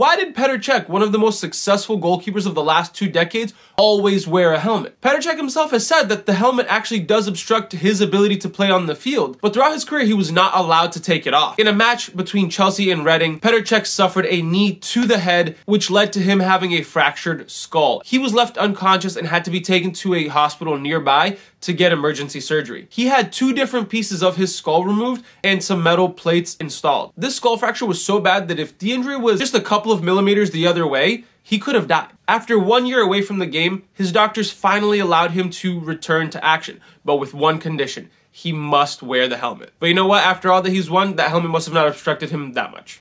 Why did Petr Cech, one of the most successful goalkeepers of the last two decades, always wear a helmet? Petr Cech himself has said that the helmet actually does obstruct his ability to play on the field, but throughout his career he was not allowed to take it off. In a match between Chelsea and Reading, Petr Cech suffered a knee to the head, which led to him having a fractured skull. He was left unconscious and had to be taken to a hospital nearby to get emergency surgery. He had two different pieces of his skull removed and some metal plates installed. This skull fracture was so bad that if the injury was just a couple of millimeters the other way, he could have died. After one year away from the game, his doctors finally allowed him to return to action, but with one condition. He must wear the helmet. But you know what? After all that he's won, that helmet must have not obstructed him that much.